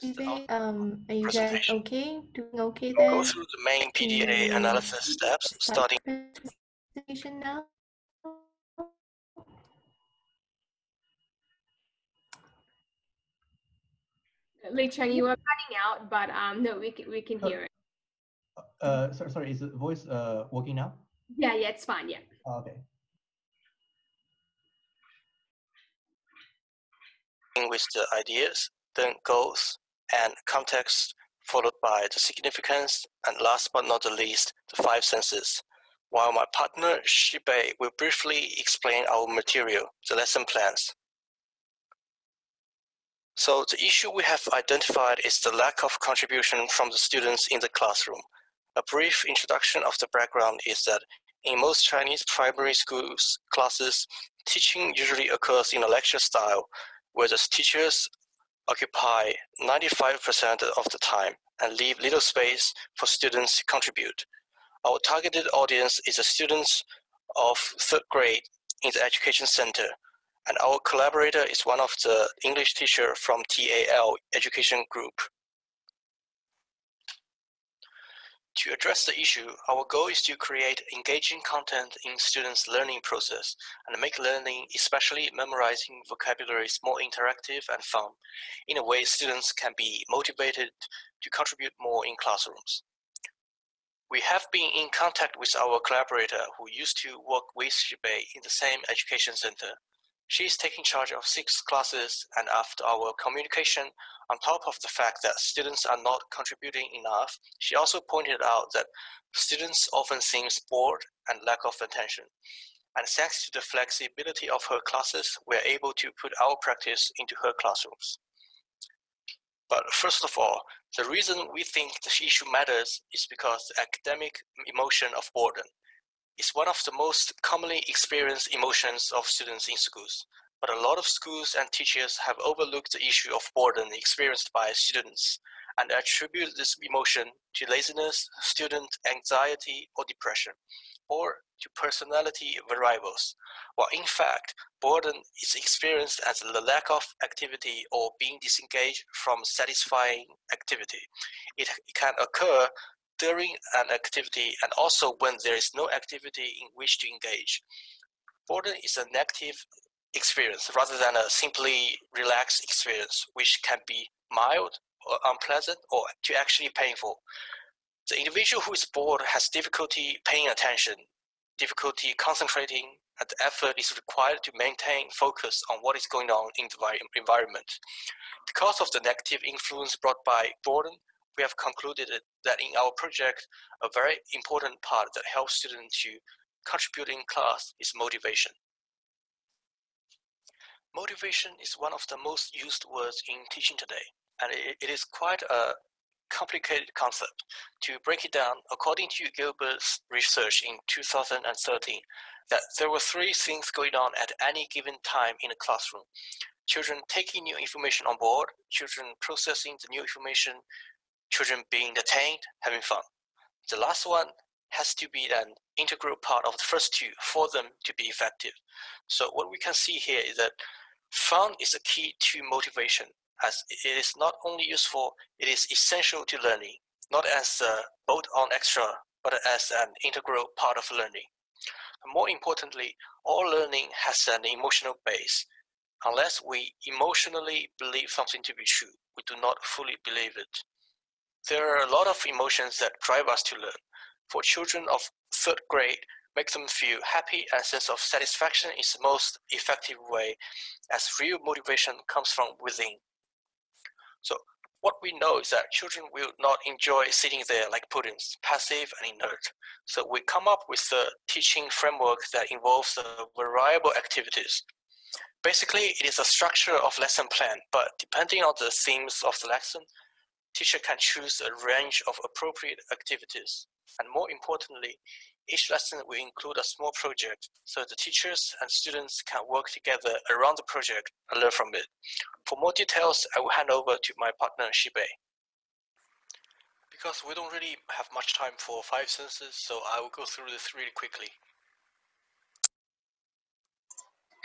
today. Um, are you guys okay? Doing okay there? We'll go through the main PDA analysis steps, Start starting presentation now. Lei Cheng, you are cutting out, but um, no, we can, we can hear it. Uh, sorry, sorry, is the voice uh working now? Yeah, yeah, it's fine. Yeah. Oh, okay. with the ideas, then goals and context, followed by the significance, and last but not the least, the five senses. While my partner Shibei will briefly explain our material, the lesson plans. So the issue we have identified is the lack of contribution from the students in the classroom. A brief introduction of the background is that in most Chinese primary schools classes, teaching usually occurs in a lecture style, where the teachers occupy 95% of the time and leave little space for students to contribute. Our targeted audience is the students of third grade in the education center, and our collaborator is one of the English teacher from TAL education group. To address the issue, our goal is to create engaging content in students' learning process and make learning, especially memorizing vocabularies, more interactive and fun. In a way, students can be motivated to contribute more in classrooms. We have been in contact with our collaborator who used to work with Shibei in the same education center. She is taking charge of six classes and after our communication, on top of the fact that students are not contributing enough, she also pointed out that students often seem bored and lack of attention. And thanks to the flexibility of her classes, we are able to put our practice into her classrooms. But first of all, the reason we think the issue matters is because the academic emotion of boredom is one of the most commonly experienced emotions of students in schools. But a lot of schools and teachers have overlooked the issue of boredom experienced by students and attribute this emotion to laziness, student anxiety, or depression, or to personality variables, while in fact, boredom is experienced as the lack of activity or being disengaged from satisfying activity. It, it can occur during an activity and also when there is no activity in which to engage. Boredom is a negative experience rather than a simply relaxed experience, which can be mild or unpleasant or to actually painful. The individual who is bored has difficulty paying attention, difficulty concentrating, and the effort is required to maintain focus on what is going on in the environment. Because of the negative influence brought by boredom, we have concluded that in our project, a very important part that helps students to contribute in class is motivation. Motivation is one of the most used words in teaching today, and it, is quite a complicated concept. To break it down, according to Gilbert's research in 2013, that there were three things going on at any given time in a classroom. Children taking new information on board, children processing the new information, children being entertained, having fun. The last one has to be an integral part of the first two for them to be effective. So what we can see here is that fun is a key to motivation as it is not only useful, it is essential to learning, not as a bolt-on extra, but as an integral part of learning. more importantly, all learning has an emotional base. Unless we emotionally believe something to be true, we do not fully believe it. There are a lot of emotions that drive us to learn. For children of third grade, make them feel happy and sense of satisfaction is the most effective way as real motivation comes from within. So what we know is that children will not enjoy sitting there like puddings, passive and inert. So we come up with a teaching framework that involves the variable activities. Basically, it is a structure of lesson plan, but depending on the themes of the lesson, teacher can choose a range of appropriate activities. And more importantly, each lesson will include a small project so the teachers and students can work together around the project and learn from it. For more details, I will hand over to my partner Shibei. Because we don't really have much time for five senses, so I will go through this really quickly.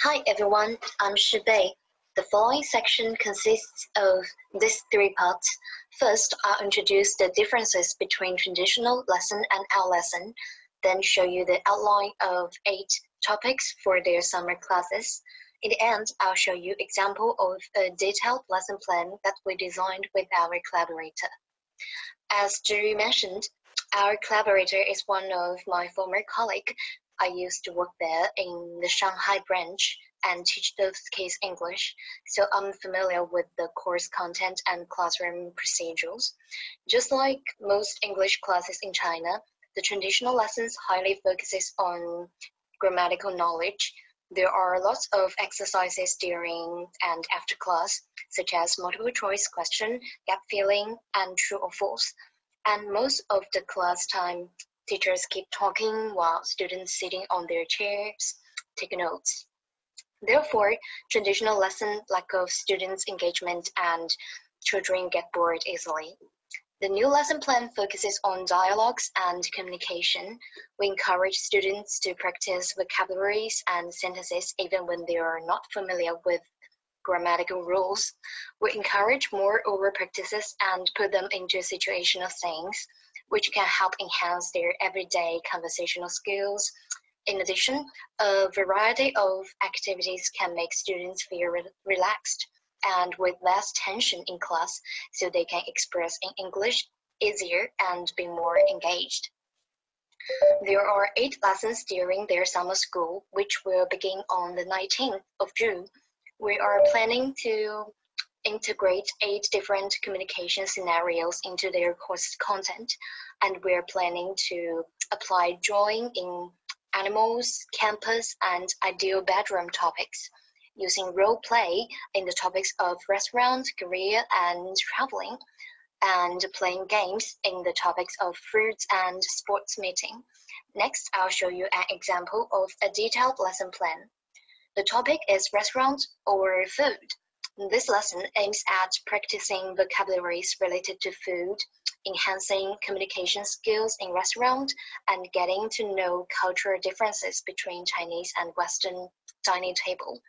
Hi everyone, I'm Shibei. The following section consists of these three parts. First, I'll introduce the differences between traditional lesson and our lesson, then show you the outline of eight topics for their summer classes. In the end, I'll show you example of a detailed lesson plan that we designed with our collaborator. As Zhi mentioned, our collaborator is one of my former colleague. I used to work there in the Shanghai branch and teach those kids English, so I'm familiar with the course content and classroom procedures. Just like most English classes in China, the traditional lessons highly focuses on grammatical knowledge. There are lots of exercises during and after class, such as multiple choice question, gap filling, and true or false. And most of the class time, teachers keep talking while students sitting on their chairs take notes. Therefore, traditional lesson lack of students' engagement and children get bored easily. The new lesson plan focuses on dialogues and communication. We encourage students to practice vocabularies and sentences even when they are not familiar with grammatical rules. We encourage more over practices and put them into situational things, which can help enhance their everyday conversational skills. In addition, a variety of activities can make students feel re relaxed and with less tension in class so they can express in English easier and be more engaged. There are eight lessons during their summer school, which will begin on the 19th of June. We are planning to integrate eight different communication scenarios into their course content, and we're planning to apply drawing in animals, campus, and ideal bedroom topics using role play in the topics of restaurant, career, and traveling, and playing games in the topics of fruits and sports meeting. Next, I'll show you an example of a detailed lesson plan. The topic is restaurant or food. This lesson aims at practicing vocabularies related to food, enhancing communication skills in restaurant, and getting to know cultural differences between Chinese and Western dining table.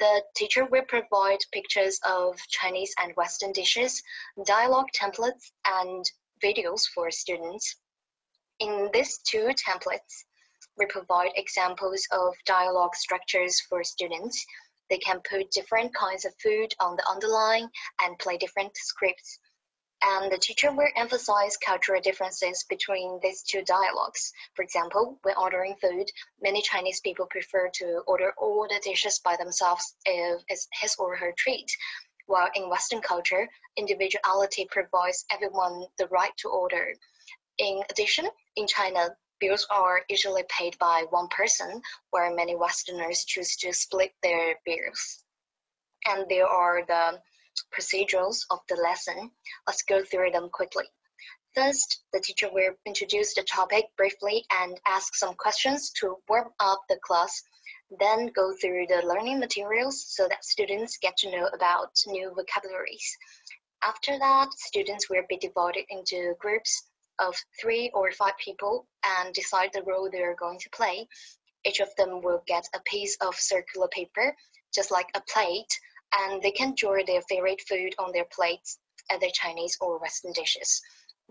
The teacher will provide pictures of Chinese and Western dishes, dialogue templates, and videos for students. In these two templates, we provide examples of dialogue structures for students. They can put different kinds of food on the underline and play different scripts and the teacher will emphasize cultural differences between these two dialogues. For example, when ordering food, many Chinese people prefer to order all the dishes by themselves uh, if it's his or her treat, while in Western culture, individuality provides everyone the right to order. In addition, in China, bills are usually paid by one person, where many Westerners choose to split their bills. And there are the procedures of the lesson. Let's go through them quickly. First, the teacher will introduce the topic briefly and ask some questions to warm up the class. Then go through the learning materials so that students get to know about new vocabularies. After that, students will be divided into groups of three or five people and decide the role they are going to play. Each of them will get a piece of circular paper, just like a plate, and they can draw their favorite food on their plates, either Chinese or Western dishes.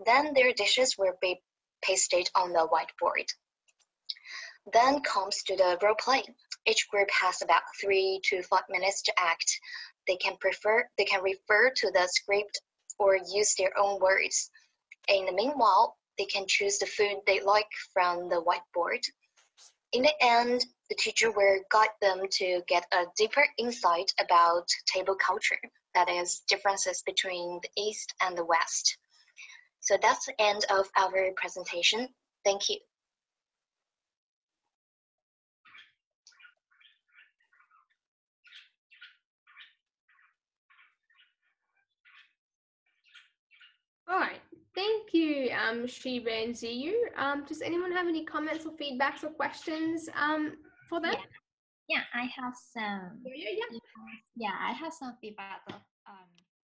Then their dishes will be pasted on the whiteboard. Then comes to the role play. Each group has about three to five minutes to act. They can prefer they can refer to the script or use their own words. In the meanwhile, they can choose the food they like from the whiteboard. In the end, the teacher will guide them to get a deeper insight about table culture, that is, differences between the East and the West. So that's the end of our presentation. Thank you. All right. Thank you, um, Shibei and Ziyu. Um, does anyone have any comments or feedbacks or questions um, for them? Yeah. yeah, I have some. Yeah, yeah, yeah. Yeah, I have some feedback